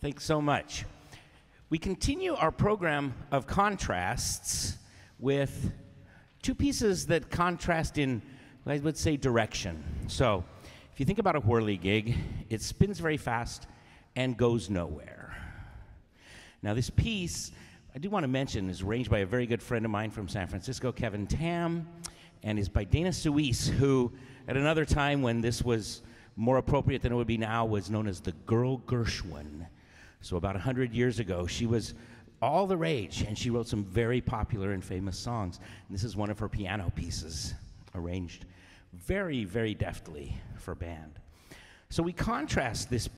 Thanks so much. We continue our program of contrasts with two pieces that contrast in, I would say, direction. So, if you think about a whirligig, it spins very fast and goes nowhere. Now, this piece, I do want to mention, is arranged by a very good friend of mine from San Francisco, Kevin Tam, and is by Dana Suesse, who, at another time when this was more appropriate than it would be now, was known as the Girl Gershwin. So, about 100 years ago, she was all the rage, and she wrote some very popular and famous songs. And this is one of her piano pieces, arranged very, very deftly for band. So, we contrast this